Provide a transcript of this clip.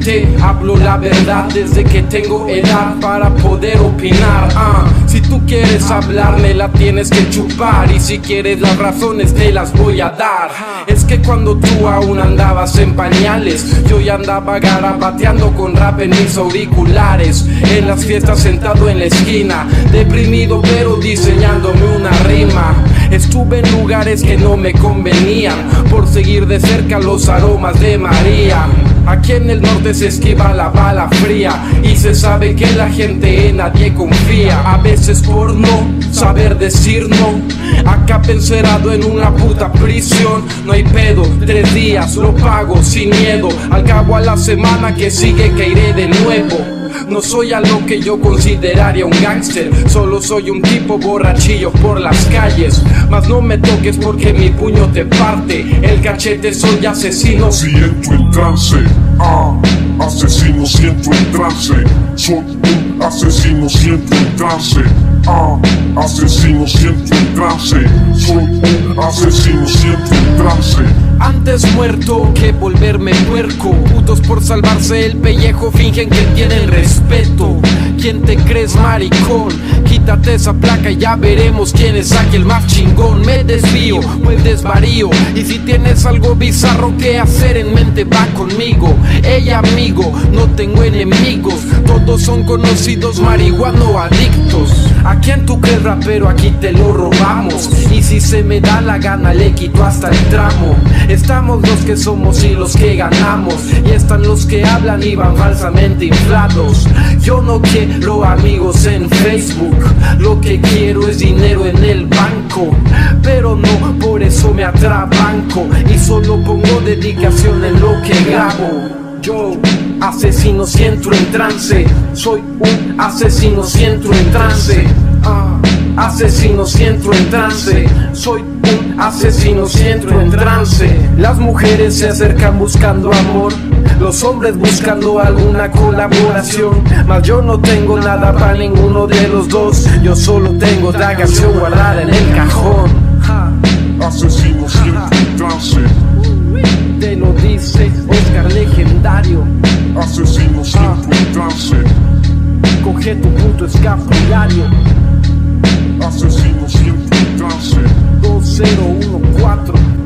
te hablo la verdad desde que tengo edad para poder opinar. Ah, si tú quieres hablarme la tienes que chupar y si quieres las razones te las voy a dar. Es que cuando tú aún andabas en pañales, yo ya andaba garabateando con rap en mis auriculares. En las fiestas sentado en la esquina, deprimido pero diseñándome una rima. Estuve en lugares que no me convenían por seguir de cerca los aromas de María. Aquí en el norte se esquiva la bala fría y se sabe que la gente en nadie confía. A veces por no saber decir no. Acá penserado en una puta prisión. No hay pedo, tres días lo pago sin miedo. Al cabo a la semana que sigue que iré de nuevo. No soy a lo que yo consideraría un gángster, solo soy un tipo borrachillo por las calles. Mas no me toques porque mi puño te parte. El cachete soy asesino. Si entro en trance, ah, asesino siento en trance. Soy un asesino siento en trance. Ah, asesino siento en trance. Soy un asesino siento en trance. Antes muerto que volverme puerco. Putos por salvarse el pellejo fingen que tienen respeto. ¿Quién te crees maricón? Quítate esa placa y ya veremos quién es aquí el más chingón. Me desvío, pues desvarío. Y si tienes algo bizarro que hacer en mente, va conmigo. Ella amigo, no tengo enemigos. Todos son conocidos marihuano adictos. ¿A quién tú crees rapero? Aquí te lo robamos. Y si se me da la gana, le quito hasta el tramo. Estamos los que somos y los que ganamos. Y están los que hablan y van falsamente inflados. Yo no quiero amigos en Facebook. Lo que quiero es dinero en el banco. Pero no por eso me atrabanco. Y solo pongo dedicación en lo que grabo. Yo, asesino, si entro en trance. Soy un asesino, si entro en trance. Ah, asesino, si entro en trance. Soy un asesino, si entro en trance. Las mujeres se acercan buscando amor. Los hombres buscando alguna colaboración. Mas yo no tengo nada para ninguno de los dos. Yo solo tengo la canción guardada en el cajón. Asesino siento en trance. Te lo dice Tu punto escapulario. Asesino siento en trance. 2014